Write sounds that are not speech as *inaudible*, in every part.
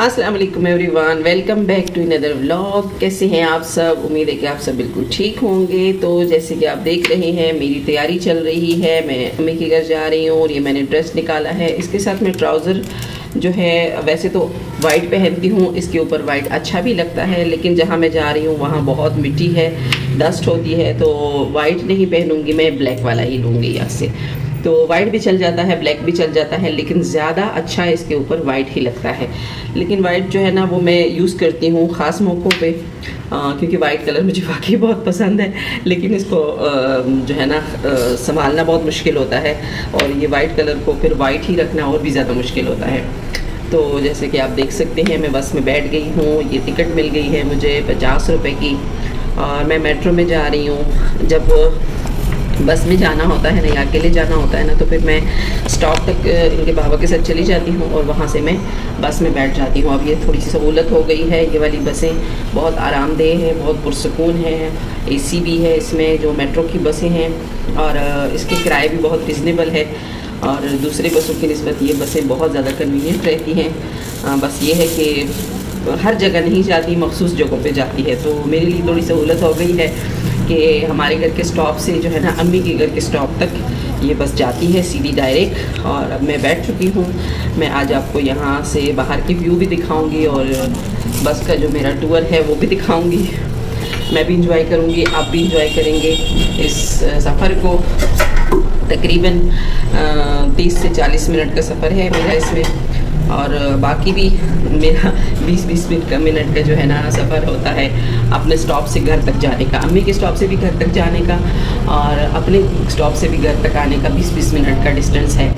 अस्सलाम वालेकुम everyone welcome back to another vlog कैसे हैं आप सब? उम्मीद है कि आप सब बिल्कुल ठीक होंगे। तो जैसे कि आप देख रहे हैं, मेरी तैयारी चल रही है। मैं अम्मी के घर जा रही हूँ और ये मैंने ड्रेस निकाला है। इसके साथ मैं ट्राउज़र जो है, वैसे तो वाइट पहनती हूँ। इसके ऊपर वाइट अच्छा भी लगता है, लेकिन जहाँ मैं जा रही हूँ, वहाँ बहुत मिट्टी है डस्ट होती है तो वाइट नहीं पहनूँगी। मैं ब्लैक वाला ही लूँगी यहाँ से। तो वाइट भी चल जाता है ब्लैक भी चल जाता है लेकिन ज़्यादा अच्छा इसके ऊपर वाइट ही लगता है। लेकिन वाइट जो है ना वो मैं यूज़ करती हूँ ख़ास मौक़ों पे आ, क्योंकि वाइट कलर मुझे *laughs* वाकई बहुत पसंद है। लेकिन इसको आ, जो है ना संभालना बहुत मुश्किल होता है और ये वाइट कलर को फिर वाइट ही रखना और भी ज़्यादा मुश्किल होता है। तो जैसे कि आप देख सकते हैं मैं बस में बैठ गई हूँ ये टिकट मिल गई है मुझे पचास रुपये की। और मैं मेट्रो में जा रही हूँ जब बस में जाना होता है ना या अकेले जाना होता है ना तो फिर मैं स्टॉप तक इनके बाबा के साथ चली जाती हूँ और वहाँ से मैं बस में बैठ जाती हूँ। अब ये थोड़ी सी सहूलत हो गई है, ये वाली बसें बहुत आरामदेह हैं, बहुत पुरसकून है एसी भी है इसमें, जो मेट्रो की बसें हैं और इसके किराए भी बहुत रिजनेबल है और दूसरे बसों की नस्बत ये बसें बहुत ज़्यादा कन्वीनियंट रहती हैं। बस ये है कि हर जगह नहीं जाती, मखसूस जगहों पे जाती है तो मेरे लिए थोड़ी सहूलत हो गई है। कि हमारे घर के स्टॉप से जो है ना, अम्मी के घर के स्टॉप तक ये बस जाती है सीधी डायरेक्ट और अब मैं बैठ चुकी हूँ। मैं आज आपको यहाँ से बाहर की व्यू भी दिखाऊँगी और बस का जो मेरा टूर है वो भी दिखाऊँगी। मैं भी इंजॉय करूँगी, आप भी इंजॉय करेंगे इस सफ़र को। तकरीबन 30 से 40 मिनट का सफ़र है मेरा इसमें। और बाकी भी मेरा *laughs* 20-20 मिनट का मिनट का जो है ना सफ़र होता है अपने स्टॉप से घर तक जाने का, अम्मी के स्टॉप से भी घर तक जाने का और अपने स्टॉप से भी घर तक आने का 20-20 मिनट का डिस्टेंस है।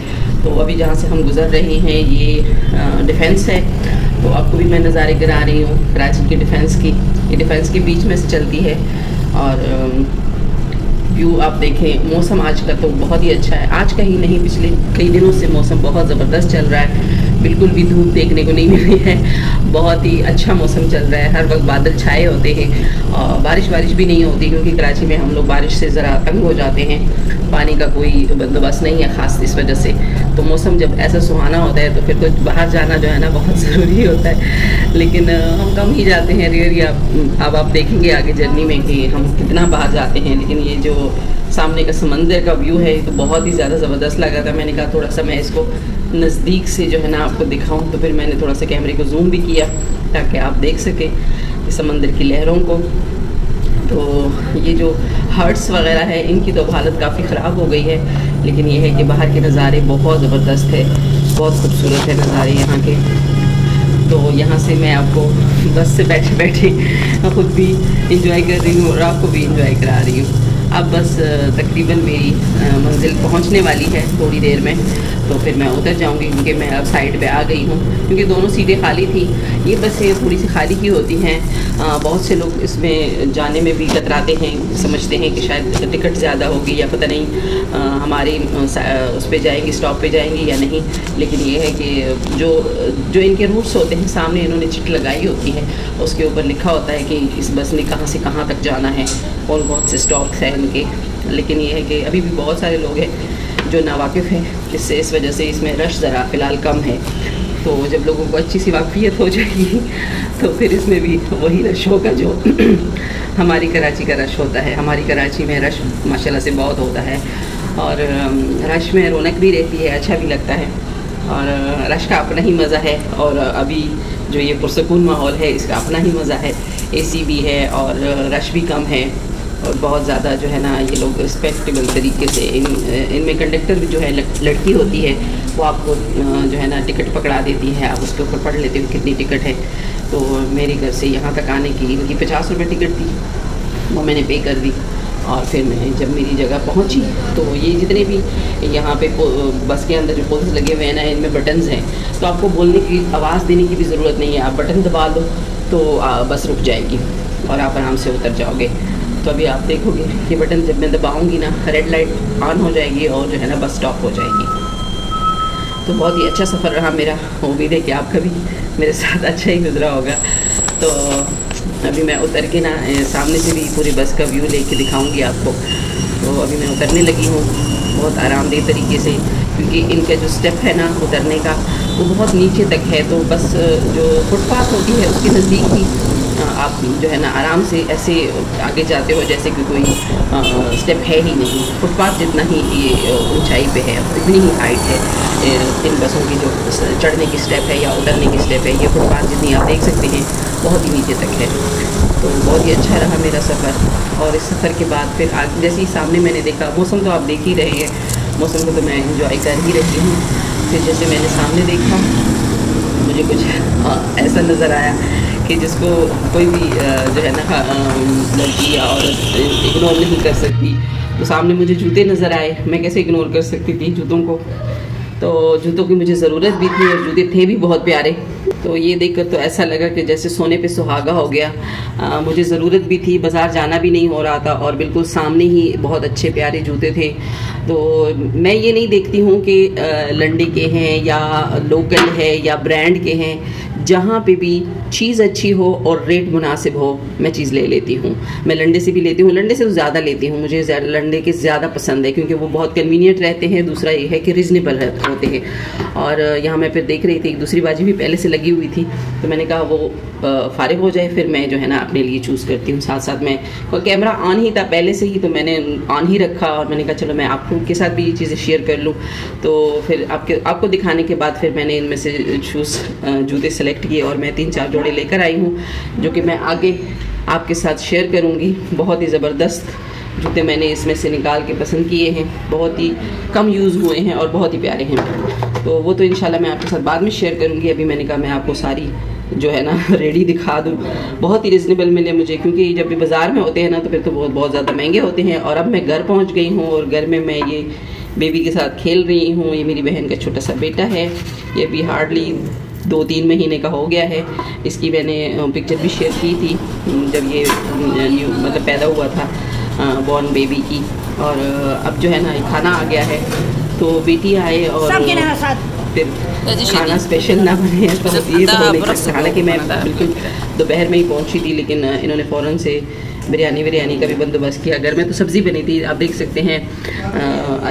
तो अभी जहाँ से हम गुज़र रहे हैं, ये डिफेंस है। तो आपको भी मैं नज़ारे करा रही हूँ, कराची के डिफेंस की। ये डिफेंस के बीच में से चलती है और व्यू आप देखें, मौसम आज का तो बहुत ही अच्छा है। आज का ही नहीं, पिछले कई दिनों से मौसम बहुत ज़बरदस्त चल रहा है। बिल्कुल भी धूप देखने को नहीं मिली है। बहुत ही अच्छा मौसम चल रहा है। हर वक्त बादल छाए होते हैं। और बारिश बारिश भी नहीं होती क्योंकि कराची में हम लोग बारिश से ज़रा तंग हो जाते हैं। पानी का कोई बंदोबस्त नहीं है ख़ास इस वजह से। तो मौसम जब ऐसा सुहाना होता है तो फिर तो बाहर जाना जो है ना बहुत *laughs* ज़रूरी होता है। लेकिन हम कम ही जाते हैं रियर अब अब आप देखेंगे आगे जर्नी में कि हम कितना बाहर जाते हैं। लेकिन ये जो सामने का समंदर का व्यू है तो बहुत ही ज़्यादा ज़बरदस्त लगा था। मैंने कहा थोड़ा सा मैं इसको नज़दीक से जो है ना आपको दिखाऊँ तो फिर मैंने थोड़ा सा कैमरे को जूम भी किया ताकि आप देख सकें समंदर की लहरों को। तो ये जो हर्ट्स वगैरह है, इनकी तो हालत काफ़ी ख़राब हो गई है, लेकिन ये है कि बाहर के नज़ारे बहुत ज़बरदस्त है, बहुत खूबसूरत है नज़ारे यहाँ के। तो यहाँ से मैं आपको बस से बैठे बैठे *laughs* खुद भी इंजॉय कर रही हूँ और आपको भी इंजॉय करा रही हूँ। अब बस तकरीबन मेरी मंजिल पहुँचने वाली है थोड़ी देर में। तो फिर मैं उतर जाऊँगी क्योंकि मैं अब साइड पे आ गई हूँ। क्योंकि दोनों सीटें खाली थी। ये बसें थोड़ी सी खाली ही होती हैं। बहुत से लोग इसमें जाने में भी कतराते हैं समझते हैं कि शायद टिकट ज़्यादा होगी या पता नहीं आ, हमारी उस पर जाएँगी स्टॉप पे जाएँगी या नहीं। लेकिन ये है कि जो जो इनके रूट्स होते हैं सामने इन्होंने चिट लगाई होती है। उसके ऊपर लिखा होता है कि इस बस ने कहाँ से कहाँ तक जाना है। कौन कौन से स्टॉप्स हैं इनके। लेकिन ये है कि अभी भी बहुत सारे लोग हैं जो नावाकिफ़ हैं इससे इस वजह से इसमें रश ज़रा फ़िलहाल कम है। तो जब लोगों को अच्छी सी वाकफियत हो जाएगी तो फिर इसमें भी वही रश होगा जो हमारी कराची का रश होता है। हमारी कराची में रश माशाल्लाह से बहुत होता है और रश में रौनक भी रहती है अच्छा भी लगता है। और, रश का अपना ही मज़ा है और अभी जो ये पुरसकून माहौल है, इसका अपना ही मज़ा है। एसी भी है और रश भी कम है। और बहुत ज़्यादा जो है ना ये लोग रिस्पेक्टेबल तरीके से इन, इनमें कंडक्टर भी जो है लड़की होती है, वो आपको जो है ना टिकट पकड़ा देती है, आप उसके ऊपर पढ़ लेते हो कितनी टिकट है। तो मेरे घर से यहाँ तक आने की इनकी पचास रुपये टिकट थी, वो मैंने पे कर दी। और फिर मैं जब मेरी जगह पहुँची तो ये जितने भी यहाँ पे बस के अंदर जो पोल्स लगे हुए हैं ना, इनमें बटन्स हैं। तो आपको बोलने की, आवाज़ देने की भी ज़रूरत नहीं है। आप बटन दबा दो तो बस रुक जाएगी और आप आराम से उतर जाओगे। तो अभी आप देखोगे ये बटन जब मैं दबाऊँगी ना रेड लाइट ऑन हो जाएगी और जो है ना बस स्टॉप हो जाएगी। तो बहुत ही अच्छा सफ़र रहा मेरा। उम्मीद है कि आपका भी मेरे साथ अच्छा ही गुजरा होगा। तो अभी मैं उतर के ना सामने से भी पूरी बस का व्यू लेके दिखाऊँगी आपको। तो अभी मैं उतरने लगी हूँ बहुत आरामदेह तरीके से, क्योंकि इनका जो स्टेप है ना उतरने का, वो बहुत नीचे तक है। तो बस, जो फुटपाथ होती है उसके नज़दीक ही आप जो है ना आराम से ऐसे आगे जाते हो जैसे कि कोई स्टेप है ही नहीं। फुटपाथ जितना ही ये ऊंचाई पे है इतनी ही हाइट है। इन बसों की जो चढ़ने की स्टेप है या उतरने की स्टेप है, ये फुटपाथ जितनी आप देख सकते हैं, बहुत ही नीचे तक है। तो बहुत ही अच्छा रहा मेरा सफ़र। और इस सफ़र के बाद फिर आज, जैसे ही सामने मैंने देखा, मौसम तो आप देख ही रहे हैं। मौसम को तो मैं इंजॉय कर ही रही हूँ। फिर जैसे मैंने सामने देखा, मुझे कुछ ऐसा नज़र आया। कि जिसको कोई भी जो है ना लड़की या औरत इग्नोर नहीं कर सकती। तो सामने मुझे जूते नज़र आए। मैं कैसे इग्नोर कर सकती थी जूतों को? तो जूतों की मुझे ज़रूरत भी थी और जूते थे भी बहुत प्यारे। तो ये देखकर तो ऐसा लगा कि जैसे सोने पे सुहागा हो गया। आ, मुझे ज़रूरत भी थी बाज़ार जाना भी नहीं हो रहा था और बिल्कुल सामने ही बहुत अच्छे प्यारे जूते थे। तो मैं ये नहीं देखती हूँ कि लंडे के हैं या लोकल है या ब्रांड के हैं। जहाँ पे भी चीज़ अच्छी हो और रेट मुनासिब हो, मैं चीज़ ले लेती हूँ। मैं लंडे से भी लेती हूँ, लंडे से तो ज़्यादा लेती हूँ, मुझे लंडे के ज़्यादा पसंद है, क्योंकि वो बहुत कन्वीनियंट रहते हैं, दूसरा ये है कि रिजनेबल होते हैं। और यहाँ मैं फिर देख रही थी, एक दूसरी बाजी भी पहले से लगी हुई थी तो मैंने कहा वो फ़ारिग हो जाए, फिर मैं जो है ना अपने लिए चूज़ करती हूँ। साथ साथ मैं कैमरा ऑन ही था पहले से ही तो मैंने ऑन ही रखा और मैंने कहा चलो मैं आपको के साथ भी ये चीज़ें शेयर कर लूँ। तो फिर आपके, आपको दिखाने के बाद फिर मैंने इनमें से शूज़ जूते सेलेक्ट किए और मैं तीन चार जोड़े लेकर आई हूँ, जो कि मैं आगे आपके साथ शेयर करूँगी। बहुत ही ज़बरदस्त जूते मैंने इसमें से निकाल के पसंद किए हैं। बहुत ही कम यूज़ हुए हैं और बहुत ही प्यारे हैं। तो वो तो इंशाल्लाह मैं आपके साथ बाद में शेयर करूँगी। अभी मैंने कहा मैं आपको सारी जो है ना *laughs* रेडी दिखा दूँ। बहुत ही रिजनेबल मिले मुझे, क्योंकि जब भी बाज़ार में होते हैं ना तो फिर तो बहुत बहुत ज़्यादा महँगे होते हैं। और अब मैं घर पहुँच गई हूँ और घर में मैं ये बेबी के साथ खेल रही हूँ। ये मेरी बहन का छोटा सा बेटा है। ये भी हार्डली दो तीन महीने का हो गया है। इसकी मैंने पिक्चर भी शेयर की थी जब ये न्यू मतलब पैदा हुआ था बॉर्न बेबी की। और अब जो है ना खाना आ गया है। तो बेटी आए और फिर खाना स्पेशल ना बने *laughs* तो ये तो हालाँकि मैं बिल्कुल दोपहर में ही पहुँची थी लेकिन इन्होंने फ़ौरन से बिरयानी बिरयानी का भी बंदोबस्त किया। घर में तो सब्ज़ी बनी थी आप देख सकते हैं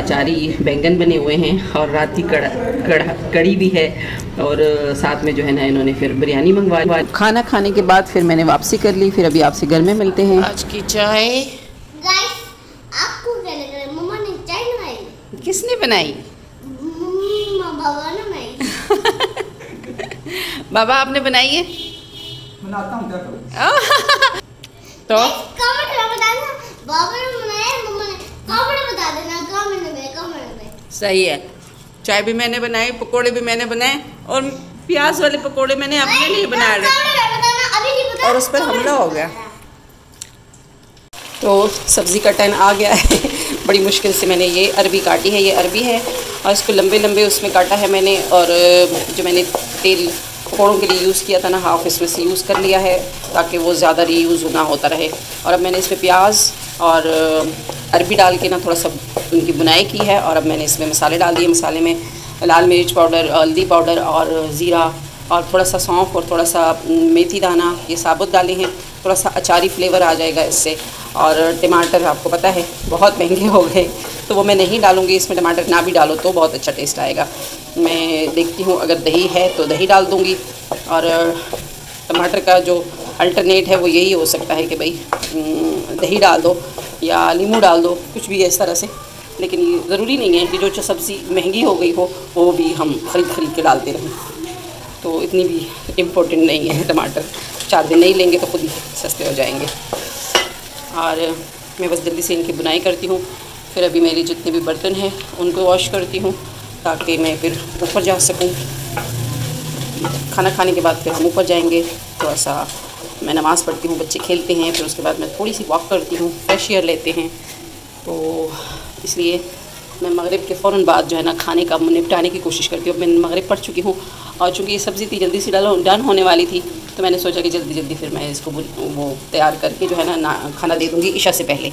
अचारी बैंगन बने हुए हैं और रात की कड़ा कड़ा कड़ी भी है और साथ में जो है ना इन्होंने फिर बिरयानी मंगवा खाना खाने के बाद फिर मैंने वापसी कर ली फिर अभी आपसे घर में मिलते हैं। आज की चाय। किसने बनाई? *laughs* बाबा आपने बनाई है? बनाता हूँ क्या *laughs* तो सही है चाय भी मैंने बनाई पकोड़े भी मैंने बनाए और प्याज वाले पकोड़े मैंने अपने लिए बना रहे और उस पर हमला हो गया तो सब्ज़ी का टाइम आ गया है बड़ी मुश्किल से मैंने ये अरबी काटी है ये अरबी है और इसको लंबे लंबे उसमें काटा है मैंने और जो मैंने तेल पकौड़ों के लिए यूज़ किया था ना हाफ़ इसमें से यूज़ कर लिया है, ताकि वो ज़्यादा रीयूज़ ना होता रहे। और अब मैंने इसमें प्याज और अरबी डाल के ना थोड़ा सा उनकी बुनाई की है, और अब मैंने इसमें मसाले डाल दिए। मसाले में लाल मिर्च पाउडर, हल्दी पाउडर और ज़ीरा, और थोड़ा सा सौंफ और थोड़ा सा मेथी दाना, ये साबुत डाले हैं। थोड़ा सा अचारी फ्लेवर आ जाएगा इससे। और टमाटर आपको पता है, बहुत महँगे हो गए तो वो मैं नहीं डालूँगी, इसमें टमाटर ना भी डालो तो बहुत अच्छा टेस्ट आएगा। मैं देखती हूँ, अगर दही है तो दही डाल दूँगी। और टमाटर का जो अल्टरनेट है, वो यही हो सकता है कि भाई दही डाल दो या नींबू डाल दो, कुछ भी इस तरह से। लेकिन ज़रूरी नहीं है कि जो सब्ज़ी महँगी हो गई हो, वो भी हम ख़रीद ख़रीद के डालते रहें। तो इतनी भी इम्पोर्टेंट नहीं है टमाटर। चार दिन नहीं लेंगे तो खुद ही सस्ते हो जाएँगे। और मैं बस जल्दी से इनकी बुनाई करती हूँ। फिर अभी मेरी जितने भी बर्तन हैं, उनको वॉश करती हूँ ताकि मैं फिर ऊपर जा सकूँ। खाना खाने के बाद फिर हम ऊपर जाएँगे। थोड़ा सा मैं नमाज़ पढ़ती हूँ, बच्चे खेलते हैं, फिर उसके बाद मैं थोड़ी सी वॉक करती हूँ फ्रेश एयर लेते हैं। तो इसलिए मैं मगरिब के फ़ौर बाद जो है ना खाने का निपटाने की कोशिश करती हूँ। मैं मगरिब पढ़ चुकी हूँ। और चूँकि ये सब्ज़ी थी जल्दी सी डालो डन होने वाली थी तो मैंने सोचा कि जल्दी जल्दी फिर मैं इसको वो तैयार करके जो है ना, ना खाना दे दूँगी ईशा से पहले।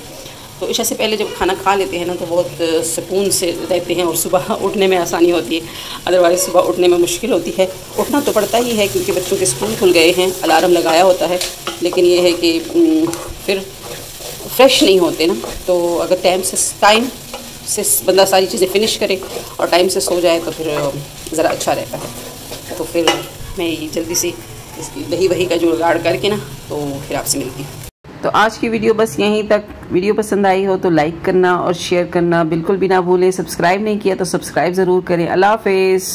तो ईशा से पहले जब खाना खा लेते हैं ना तो बहुत सुकून से रहते हैं और सुबह *laughs* उठने में आसानी होती है। अदरवाइज़ सुबह उठने में मुश्किल होती है। उठना तो पड़ता ही है क्योंकि बच्चों के स्कूल खुल गए हैं अलार्म लगाया होता है। लेकिन ये है कि फिर फ्रेश नहीं होते ना तो अगर टाइम से टाइम से बंदा सारी चीज़ें फिनिश करे और टाइम से सो जाए तो फिर ज़रा अच्छा रहता है। तो फिर मैं जल्दी से इसकी दही वही का जुड़गाड़ करके ना तो फिर आपसे मिलती हूँ। तो आज की वीडियो बस यहीं तक। वीडियो पसंद आई हो तो लाइक करना और शेयर करना। बिल्कुल भी ना भूलें। सब्सक्राइब नहीं किया तो सब्सक्राइब ज़रूर करें। अल्लाह हाफिज़।